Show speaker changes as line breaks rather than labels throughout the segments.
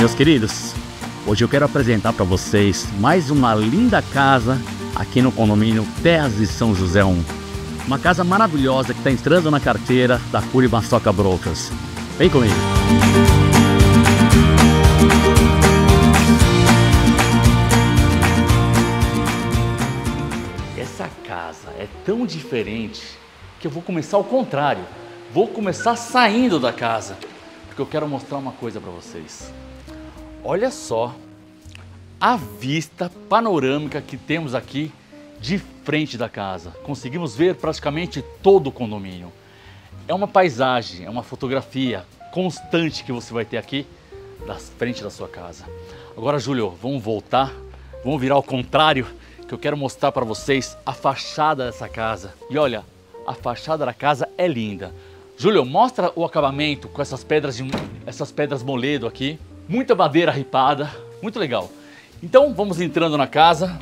Meus queridos, hoje eu quero apresentar para vocês mais uma linda casa aqui no condomínio Terras de São José 1. Uma casa maravilhosa que está entrando na carteira da Curi Mastoca Brokers. Vem comigo! Essa casa é tão diferente que eu vou começar ao contrário. Vou começar saindo da casa, porque eu quero mostrar uma coisa para vocês. Olha só a vista panorâmica que temos aqui de frente da casa. Conseguimos ver praticamente todo o condomínio. É uma paisagem, é uma fotografia constante que você vai ter aqui da frente da sua casa. Agora, Júlio, vamos voltar, vamos virar ao contrário, que eu quero mostrar para vocês a fachada dessa casa. E olha, a fachada da casa é linda. Júlio, mostra o acabamento com essas pedras de, essas pedras moledo aqui muita madeira ripada, muito legal. Então vamos entrando na casa,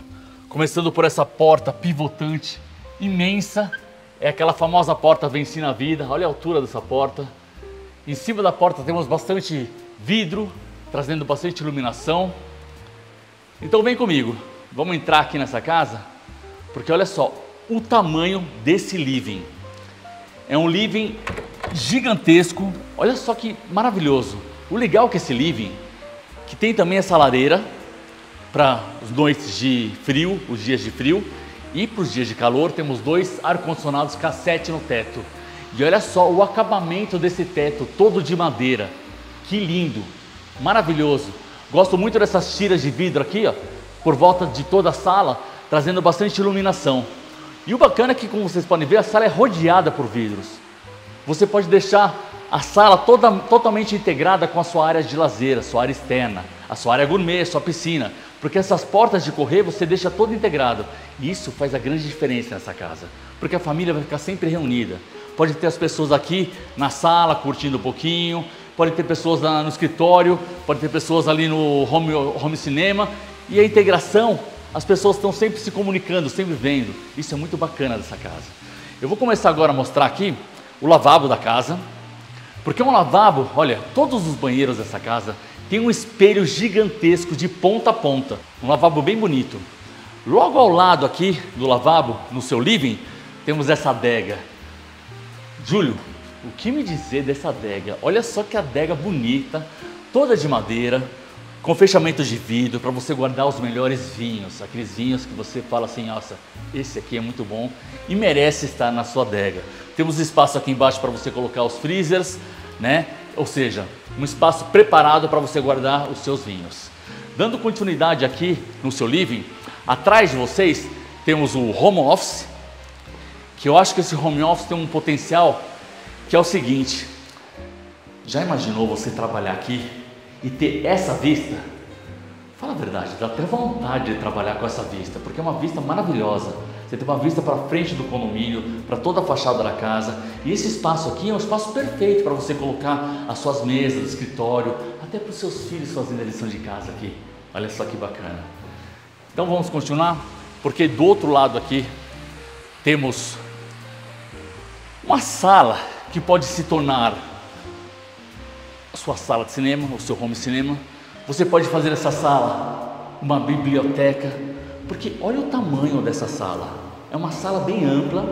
começando por essa porta pivotante imensa. É aquela famosa porta Venci na Vida, olha a altura dessa porta. Em cima da porta temos bastante vidro, trazendo bastante iluminação. Então vem comigo, vamos entrar aqui nessa casa, porque olha só o tamanho desse living. É um living gigantesco, olha só que maravilhoso. O legal é que esse living, que tem também essa lareira para as noites de frio, os dias de frio, e para os dias de calor, temos dois ar-condicionados cassete no teto. E olha só o acabamento desse teto, todo de madeira. Que lindo, maravilhoso. Gosto muito dessas tiras de vidro aqui, ó, por volta de toda a sala, trazendo bastante iluminação. E o bacana é que, como vocês podem ver, a sala é rodeada por vidros. Você pode deixar a sala toda, totalmente integrada com a sua área de lazer, a sua área externa, a sua área gourmet, a sua piscina, porque essas portas de correr você deixa todo integrado. E isso faz a grande diferença nessa casa, porque a família vai ficar sempre reunida. Pode ter as pessoas aqui na sala curtindo um pouquinho, pode ter pessoas no escritório, pode ter pessoas ali no home, home cinema, e a integração, as pessoas estão sempre se comunicando, sempre vendo. Isso é muito bacana dessa casa. Eu vou começar agora a mostrar aqui o lavabo da casa. Porque um lavabo, olha, todos os banheiros dessa casa tem um espelho gigantesco de ponta a ponta. Um lavabo bem bonito. Logo ao lado aqui do lavabo, no seu living, temos essa adega. Júlio, o que me dizer dessa adega? Olha só que adega bonita, toda de madeira, com fechamento de vidro para você guardar os melhores vinhos, aqueles vinhos que você fala assim, nossa, esse aqui é muito bom e merece estar na sua adega. Temos espaço aqui embaixo para você colocar os freezers, né? Ou seja, um espaço preparado para você guardar os seus vinhos. Dando continuidade aqui no seu living, atrás de vocês temos o home office, que eu acho que esse home office tem um potencial que é o seguinte: já imaginou você trabalhar aqui e ter essa vista? Fala a verdade, dá até vontade de trabalhar com essa vista, porque é uma vista maravilhosa. Você tem uma vista para frente do condomínio, para toda a fachada da casa. E esse espaço aqui é um espaço perfeito para você colocar as suas mesas, escritório, até para os seus filhos fazendo a lição de casa aqui. Olha só que bacana. Então vamos continuar, porque do outro lado aqui temos uma sala que pode se tornar a sua sala de cinema, o seu home cinema. Você pode fazer essa sala uma biblioteca, porque olha o tamanho dessa sala. É uma sala bem ampla.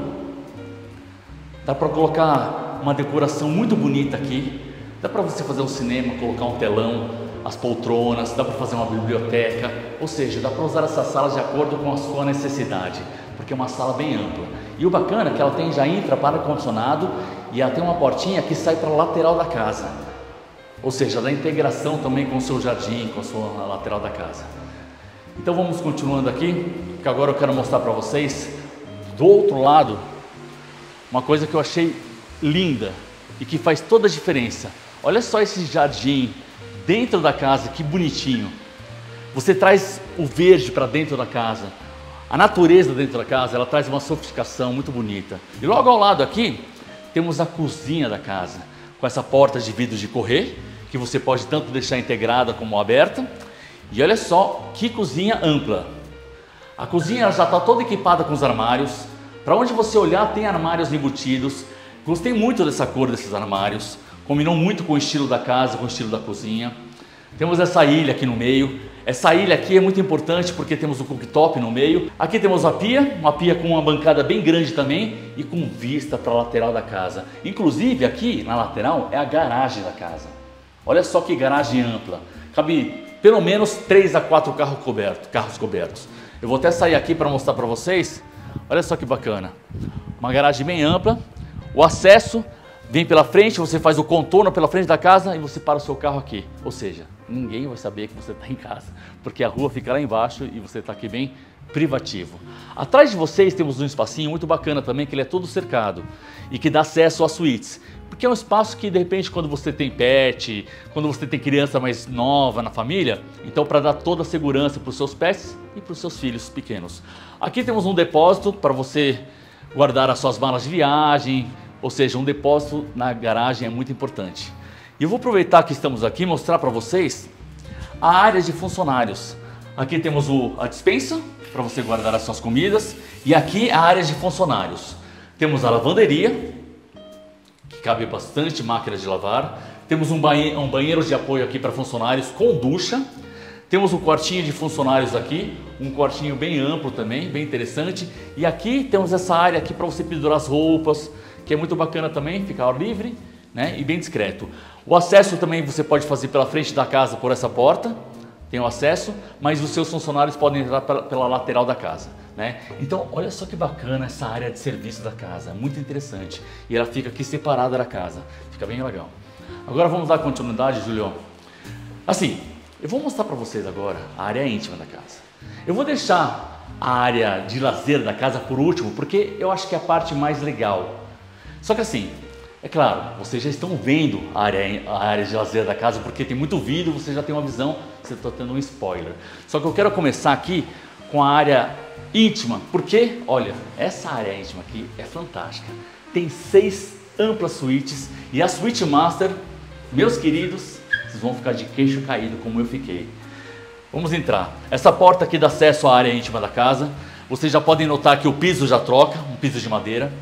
Dá para colocar uma decoração muito bonita aqui. Dá para você fazer um cinema, colocar um telão, as poltronas, dá para fazer uma biblioteca, ou seja, dá para usar essa sala de acordo com a sua necessidade, porque é uma sala bem ampla. E o bacana é que ela tem já entra para ar-condicionado e ela tem uma portinha que sai para a lateral da casa, ou seja, da integração também com o seu jardim, com a sua lateral da casa. Então vamos continuando aqui, que agora eu quero mostrar para vocês do outro lado uma coisa que eu achei linda e que faz toda a diferença. Olha só esse jardim dentro da casa, que bonitinho. Você traz o verde para dentro da casa. A natureza dentro da casa, ela traz uma sofisticação muito bonita. E logo ao lado aqui, temos a cozinha da casa, com essa porta de vidro de correr, que você pode tanto deixar integrada como aberta. E olha só que cozinha ampla. A cozinha já está toda equipada com os armários. Para onde você olhar, tem armários embutidos. Gostei muito dessa cor desses armários. Combinou muito com o estilo da casa, com o estilo da cozinha. Temos essa ilha aqui no meio. Essa ilha aqui é muito importante porque temos o cooktop no meio. Aqui temos a pia, uma pia com uma bancada bem grande também e com vista para a lateral da casa. Inclusive aqui na lateral é a garagem da casa. Olha só que garagem ampla. Cabe pelo menos 3 a 4 carros cobertos, carros cobertos. Eu vou até sair aqui para mostrar para vocês. Olha só que bacana. Uma garagem bem ampla. O acesso vem pela frente, você faz o contorno pela frente da casa e você para o seu carro aqui. Ou seja, ninguém vai saber que você está em casa, porque a rua fica lá embaixo e você está aqui bem privativo. Atrás de vocês temos um espacinho muito bacana também, que ele é todo cercado e que dá acesso às suítes. Porque é um espaço que de repente quando você tem pet, quando você tem criança mais nova na família, então para dar toda a segurança para os seus pets e para os seus filhos pequenos. Aqui temos um depósito para você guardar as suas malas de viagem, ou seja, um depósito na garagem é muito importante. E eu vou aproveitar que estamos aqui e mostrar para vocês a área de funcionários. Aqui temos o, a dispensa para você guardar as suas comidas e aqui a área de funcionários. Temos a lavanderia, cabe bastante máquinas de lavar. Temos um um banheiro de apoio aqui para funcionários com ducha. Temos um quartinho de funcionários aqui, um quartinho bem amplo também, bem interessante. E aqui temos essa área aqui para você pendurar as roupas, que é muito bacana também, ficar livre né, e bem discreto. O acesso também você pode fazer pela frente da casa por essa porta, tem o acesso, mas os seus funcionários podem entrar pela, pela lateral da casa. Né? Então, olha só que bacana essa área de serviço da casa, muito interessante. E ela fica aqui separada da casa, fica bem legal. Agora vamos dar continuidade, Julio. Assim, eu vou mostrar para vocês agora a área íntima da casa. Eu vou deixar a área de lazer da casa por último, porque eu acho que é a parte mais legal. Só que assim, é claro, vocês já estão vendo a área, a área de lazer da casa, porque tem muito vídeo, você já tem uma visão, você está tendo um spoiler. Só que eu quero começar aqui com a área íntima, porque, olha, essa área íntima aqui é fantástica. Tem seis amplas suítes e a Suite Master, meus queridos, vocês vão ficar de queixo caído como eu fiquei. Vamos entrar. Essa porta aqui dá acesso à área íntima da casa. Vocês já podem notar que o piso já troca, um piso de madeira.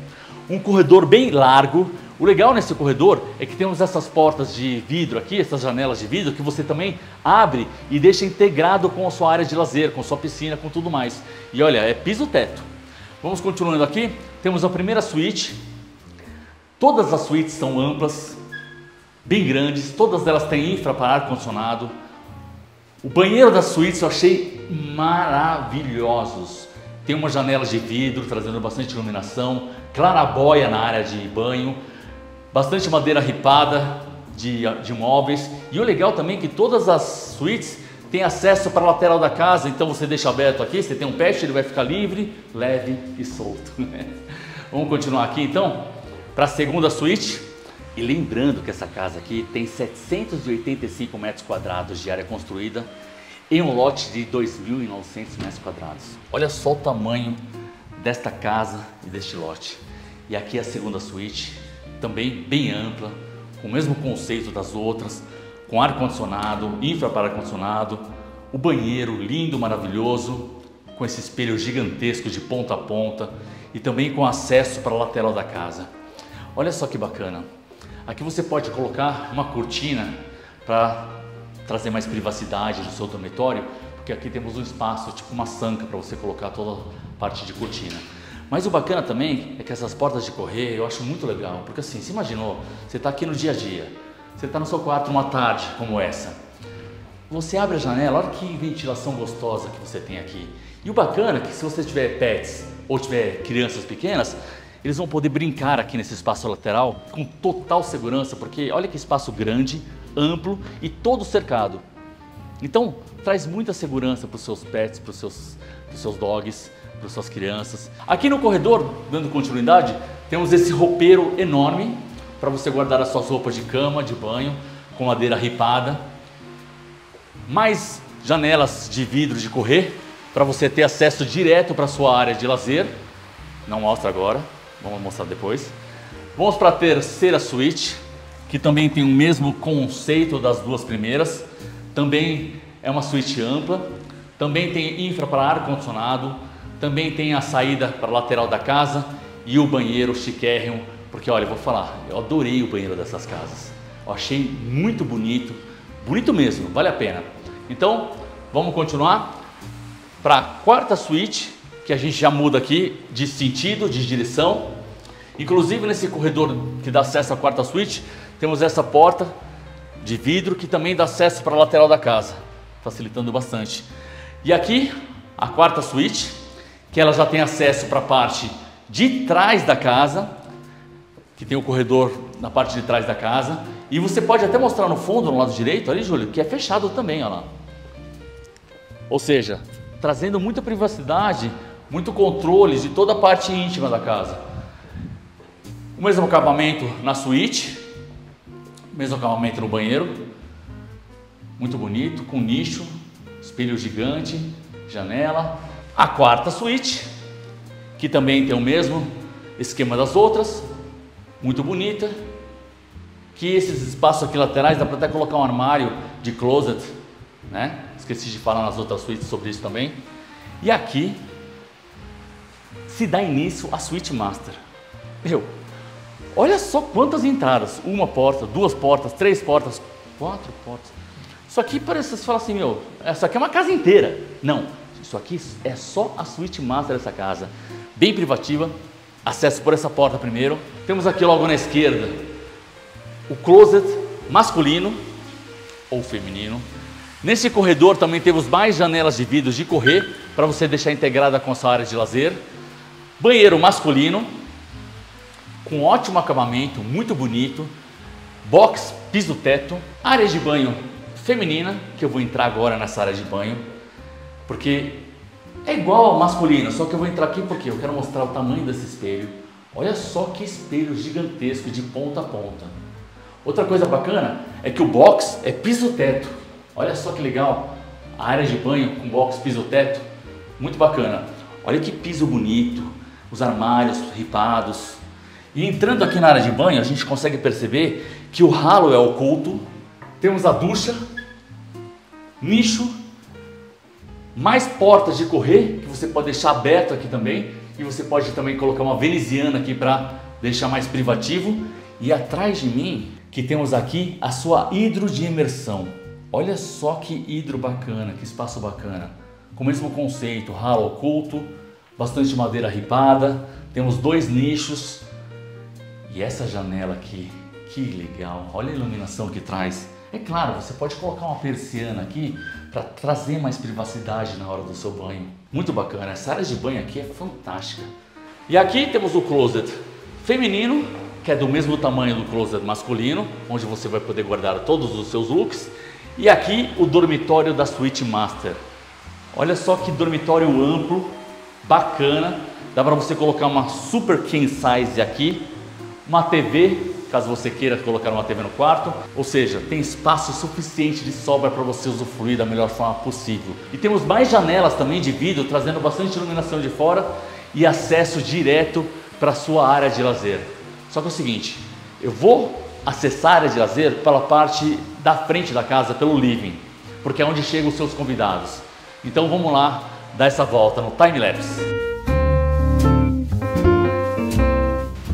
Um corredor bem largo. O legal nesse corredor é que temos essas portas de vidro aqui, essas janelas de vidro que você também abre e deixa integrado com a sua área de lazer, com sua piscina, com tudo mais. E olha, é piso teto. Vamos continuando aqui. Temos a primeira suíte. Todas as suítes são amplas, bem grandes, todas elas têm infra para ar condicionado. O banheiro das suítes eu achei maravilhosos. Tem uma janela de vidro trazendo bastante iluminação, clarabóia na área de banho, bastante madeira ripada de, de móveis. E o legal também é que todas as suítes têm acesso para a lateral da casa, então você deixa aberto aqui, você tem um pet, ele vai ficar livre, leve e solto. Vamos continuar aqui então para a segunda suíte. E lembrando que essa casa aqui tem 785 metros quadrados de área construída em um lote de 2.900 metros quadrados. Olha só o tamanho desta casa e deste lote. E aqui é a segunda suíte, também bem ampla, com o mesmo conceito das outras, com ar condicionado, infra para ar condicionado, o banheiro lindo, maravilhoso, com esse espelho gigantesco de ponta a ponta e também com acesso para a lateral da casa. Olha só que bacana. Aqui você pode colocar uma cortina para trazer mais privacidade no seu dormitório, porque aqui temos um espaço, tipo uma sanca para você colocar toda a parte de cortina. Mas o bacana também é que essas portas de correr eu acho muito legal, porque assim, se imaginou, você está aqui no dia a dia, você está no seu quarto uma tarde como essa, você abre a janela, olha que ventilação gostosa que você tem aqui. E o bacana é que se você tiver pets ou tiver crianças pequenas, eles vão poder brincar aqui nesse espaço lateral com total segurança, porque olha que espaço grande, amplo e todo cercado. Então, traz muita segurança para os seus pets, para os seus, seus dogs, para suas crianças. Aqui no corredor, dando continuidade, temos esse roupeiro enorme para você guardar as suas roupas de cama, de banho, com madeira ripada. Mais janelas de vidro de correr para você ter acesso direto para sua área de lazer. Não mostra agora, vamos mostrar depois. Vamos para a terceira suíte, que também tem o mesmo conceito das duas primeiras. Também é uma suíte ampla, também tem infra para ar condicionado, também tem a saída para a lateral da casa e o banheiro chiquérrimo, porque olha, eu vou falar, eu adorei o banheiro dessas casas. Eu achei muito bonito, Bonito mesmo, vale a pena. Então, vamos continuar para a quarta suíte, que a gente já muda aqui de sentido, de direção. Inclusive nesse corredor que dá acesso à quarta suíte, temos essa porta de vidro que também dá acesso para a lateral da casa, facilitando bastante. E aqui a quarta suíte, que ela já tem acesso para a parte de trás da casa, que tem o corredor na parte de trás da casa. E você pode até mostrar no fundo, no lado direito, ali, Júlio, que é fechado também, olha lá. Ou seja, trazendo muita privacidade, muito controle de toda a parte íntima da casa. O mesmo acabamento na suíte, mesmo acabamento no banheiro, muito bonito, com nicho, espelho gigante, janela. A quarta suíte, que também tem o mesmo esquema das outras, muito bonita. Que esses espaços aqui laterais dá para até colocar um armário de closet, né? Esqueci de falar nas outras suítes sobre isso também. E aqui se dá início à suíte master. Meu, olha só quantas entradas: uma porta, duas portas, três portas, quatro portas. Isso aqui parece, você fala assim, meu, essa aqui é uma casa inteira. Não, isso aqui é só a suíte master dessa casa. Bem privativa, acesso por essa porta primeiro. Temos aqui logo na esquerda o closet masculino ou feminino. Nesse corredor também temos mais janelas de vidros de correr para você deixar integrada com a sua área de lazer. Banheiro masculino com ótimo acabamento, muito bonito. Box piso teto, área de banho feminina, que eu vou entrar agora nessa área de banho, porque é igual ao masculino, só que eu vou entrar aqui porque eu quero mostrar o tamanho desse espelho. Olha só que espelho gigantesco de ponta a ponta. Outra coisa bacana é que o box é piso-teto. Olha só que legal. A área de banho com box piso-teto, muito bacana. Olha que piso bonito, os armários ripados. E entrando aqui na área de banho, a gente consegue perceber que o ralo é oculto. Temos a ducha, nicho, mais portas de correr que você pode deixar aberto aqui também. E você pode também colocar uma veneziana aqui para deixar mais privativo. E atrás de mim, que temos aqui a sua hidro de imersão. Olha só que hidro bacana, que espaço bacana. Com o mesmo conceito, ralo oculto, bastante madeira ripada, temos dois nichos. E essa janela aqui, que legal. Olha a iluminação que traz. É claro, você pode colocar uma persiana aqui para trazer mais privacidade na hora do seu banho. Muito bacana, essa área de banho aqui é fantástica. E aqui temos o closet feminino, que é do mesmo tamanho do closet masculino, onde você vai poder guardar todos os seus looks. E aqui o dormitório da Suite Master. Olha só que dormitório amplo, bacana. Dá para você colocar uma super king size aqui, uma TV caso você queira colocar uma TV no quarto, ou seja, tem espaço suficiente de sobra para você usufruir da melhor forma possível. E temos mais janelas também de vidro, trazendo bastante iluminação de fora e acesso direto para a sua área de lazer. Só que é o seguinte, eu vou acessar a área de lazer pela parte da frente da casa, pelo living, porque é onde chegam os seus convidados. Então vamos lá dar essa volta no time lapse.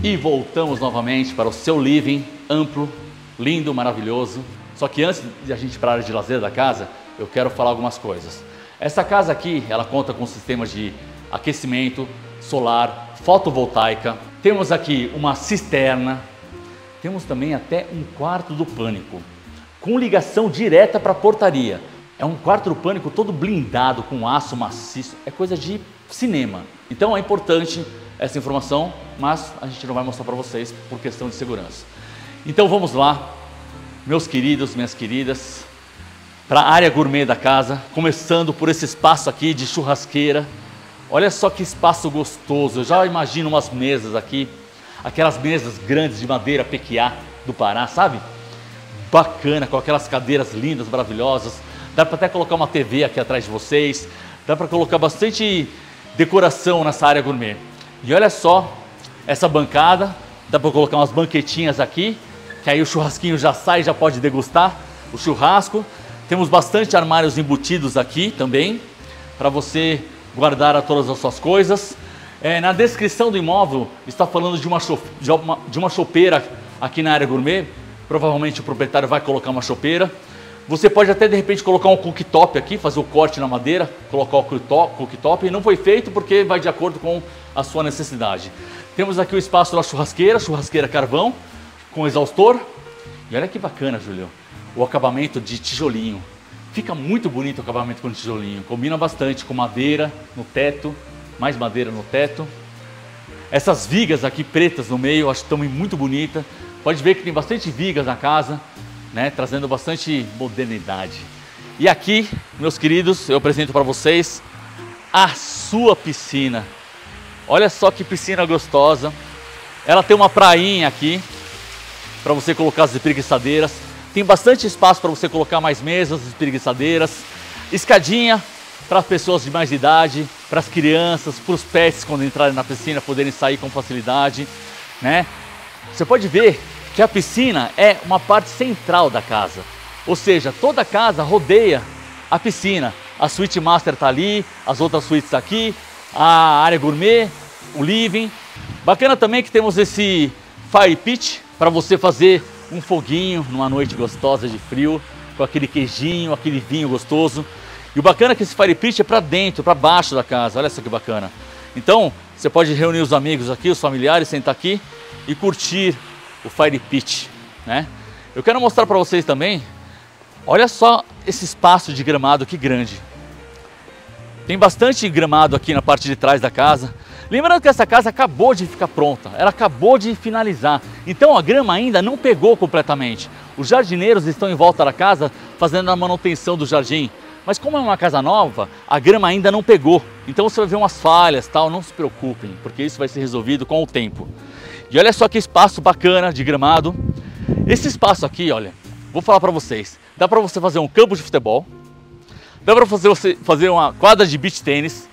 E voltamos novamente para o seu living amplo, lindo, maravilhoso. Só que antes de a gente ir para a área de lazer da casa, eu quero falar algumas coisas. Essa casa aqui, ela conta com sistemas de aquecimento solar, fotovoltaica. Temos aqui uma cisterna. Temos também até um quarto do pânico, com ligação direta para a portaria. É um quarto do pânico todo blindado com aço maciço. É coisa de cinema. Então é importante essa informação, mas a gente não vai mostrar para vocês por questão de segurança. Então vamos lá, meus queridos, minhas queridas, para a área gourmet da casa, começando por esse espaço aqui de churrasqueira. Olha só que espaço gostoso, eu já imagino umas mesas aqui, aquelas mesas grandes de madeira pequiá do Pará, sabe? Bacana, com aquelas cadeiras lindas, maravilhosas. Dá para até colocar uma TV aqui atrás de vocês, dá para colocar bastante decoração nessa área gourmet. E olha só essa bancada, dá para colocar umas banquetinhas aqui, que aí o churrasquinho já sai, já pode degustar o churrasco. Temos bastante armários embutidos aqui também, para você guardar todas as suas coisas. É, na descrição do imóvel está falando de uma, de, uma, de uma chopeira aqui na área gourmet. Provavelmente o proprietário vai colocar uma chopeira. Você pode até de repente colocar um cooktop aqui, fazer o corte na madeira, colocar o cooktop. Não foi feito porque vai de acordo com a sua necessidade. Temos aqui o espaço da churrasqueira, churrasqueira carvão, com exaustor. E olha que bacana, Julio, o acabamento de tijolinho. Fica muito bonito o acabamento com tijolinho, combina bastante com madeira no teto, mais madeira no teto. Essas vigas aqui pretas no meio, acho que estão muito bonitas. Pode ver que tem bastante vigas na casa, né, trazendo bastante modernidade. E aqui, meus queridos, eu apresento para vocês a sua piscina. Olha só que piscina gostosa. Ela tem uma prainha aqui para você colocar as espreguiçadeiras. Tem bastante espaço para você colocar mais mesas, espreguiçadeiras. Escadinha para as pessoas de mais idade, para as crianças, para os pets quando entrarem na piscina poderem sair com facilidade, né? Você pode ver que a piscina é uma parte central da casa. Ou seja, toda a casa rodeia a piscina. A suíte master está ali, as outras suítes aqui, a área gourmet, o living. Bacana também que temos esse fire pit para você fazer um foguinho numa noite gostosa de frio, com aquele queijinho, aquele vinho gostoso. E o bacana é que esse fire pit é para dentro, para baixo da casa. Olha só que bacana. Então, você pode reunir os amigos aqui, os familiares, sentar aqui e curtir o Fire Pit, né? Eu quero mostrar para vocês também, olha só esse espaço de gramado que grande. Tem bastante gramado aqui na parte de trás da casa. Lembrando que essa casa acabou de ficar pronta, ela acabou de finalizar. Então a grama ainda não pegou completamente. Os jardineiros estão em volta da casa fazendo a manutenção do jardim. Mas como é uma casa nova, a grama ainda não pegou. Então você vai ver umas falhas, tal, não se preocupem, porque isso vai ser resolvido com o tempo. E olha só que espaço bacana de gramado. Esse espaço aqui, olha, vou falar para vocês. Dá para você fazer um campo de futebol, dá para fazer, você fazer uma quadra de beach tênis,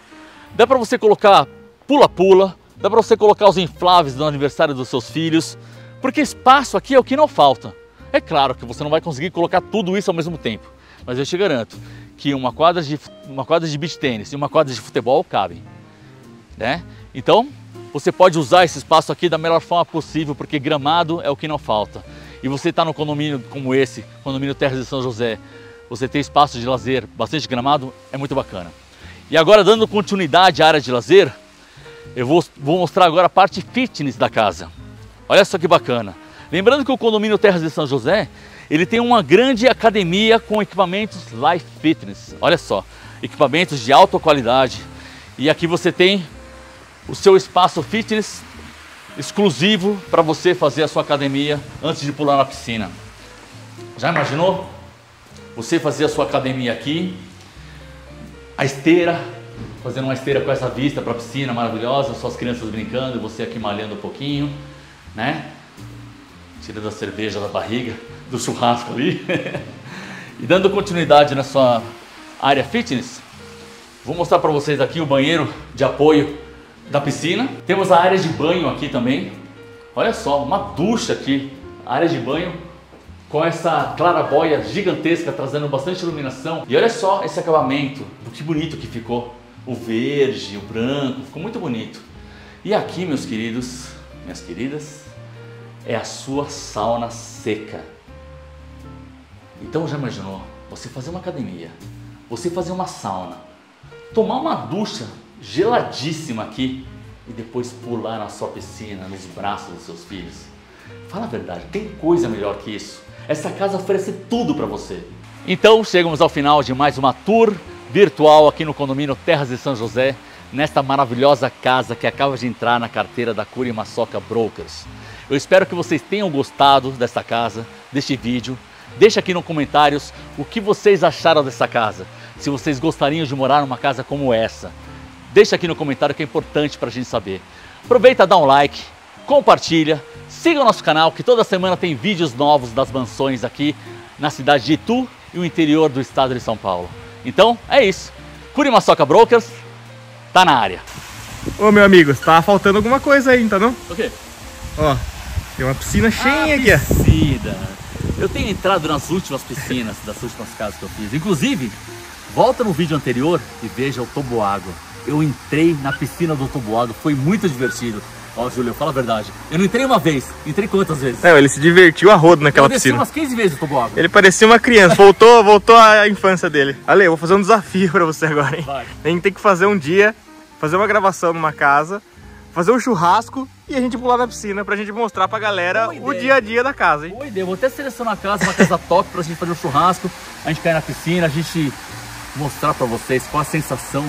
dá para você colocar pula-pula, dá para você colocar os infláveis do aniversário dos seus filhos, porque espaço aqui é o que não falta. É claro que você não vai conseguir colocar tudo isso ao mesmo tempo, mas eu te garanto que uma quadra de, uma quadra de beach tênis e uma quadra de futebol cabem. Né? Então, você pode usar esse espaço aqui da melhor forma possível, porque gramado é o que não falta. E você está no condomínio como esse, condomínio Terras de São José, você tem espaço de lazer, bastante gramado, é muito bacana. E agora, dando continuidade à área de lazer, eu vou, vou mostrar agora a parte fitness da casa. Olha só que bacana. Lembrando que o condomínio Terras de São José, ele tem uma grande academia com equipamentos Life Fitness. Olha só, equipamentos de alta qualidade. E aqui você tem o seu espaço fitness exclusivo para você fazer a sua academia antes de pular na piscina. Já imaginou? Você fazer a sua academia aqui, a esteira, fazendo uma esteira com essa vista para a piscina maravilhosa, suas crianças brincando você aqui malhando um pouquinho, né? Tirando a cerveja da barriga, do churrasco ali. e dando continuidade na sua área fitness, vou mostrar para vocês aqui o banheiro de apoio da piscina. Temos a área de banho aqui também. Olha só, uma ducha aqui, área de banho com essa clarabóia gigantesca trazendo bastante iluminação. E olha só esse acabamento, que bonito que ficou. O verde, o branco, ficou muito bonito. E aqui, meus queridos, minhas queridas, é a sua sauna seca. Então já imaginou você fazer uma academia, você fazer uma sauna, tomar uma ducha geladíssima aqui e depois pular na sua piscina, nos braços dos seus filhos. Fala a verdade, tem coisa melhor que isso. Essa casa oferece tudo para você. Então chegamos ao final de mais uma tour virtual aqui no condomínio Terras de São José, nesta maravilhosa casa que acaba de entrar na carteira da Curi Maçoca Brokers. Eu espero que vocês tenham gostado desta casa, deste vídeo. Deixe aqui nos comentários o que vocês acharam dessa casa. Se vocês gostariam de morar numa casa como essa. Deixa aqui no comentário que é importante para a gente saber. Aproveita, dá um like, compartilha, siga o nosso canal que toda semana tem vídeos novos das mansões aqui na cidade de Itu e o interior do estado de São Paulo. Então é isso. Curimaçoca Brokers tá na área.
Ô meu amigo, tá faltando alguma coisa aí, tá não?
O quê?
Ó, tem uma piscina cheia aqui, ó.
Piscina. Eu tenho entrado nas últimas piscinas das últimas casas que eu fiz. Inclusive, volta no vídeo anterior e veja o toboágua eu entrei na piscina do Toboado, foi muito divertido. Ó, Júlio, fala a verdade. Eu não entrei uma vez. Entrei quantas vezes?
Não, ele se divertiu a rodo naquela piscina.
umas 15 vezes o toboágua.
Ele parecia uma criança, voltou, voltou à infância dele. Ale, eu vou fazer um desafio pra você agora, hein?
Vai.
A gente tem que fazer um dia, fazer uma gravação numa casa, fazer um churrasco e a gente pular na piscina pra gente mostrar pra galera o dia a dia da casa, hein?
Boa ideia. Vou até selecionar a casa, uma casa top pra gente fazer um churrasco. A gente cair na piscina, a gente mostrar pra vocês qual a sensação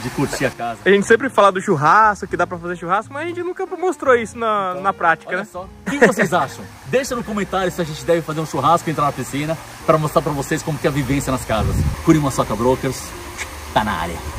de curtir a casa.
A gente sempre fala do churrasco, que dá pra fazer churrasco, mas a gente nunca mostrou isso na, na prática,
Olha
né?
só. O que vocês acham? Deixa no comentário se a gente deve fazer um churrasco e entrar na piscina pra mostrar pra vocês como que é a vivência nas casas. Curima Soca Brokers, tá na área.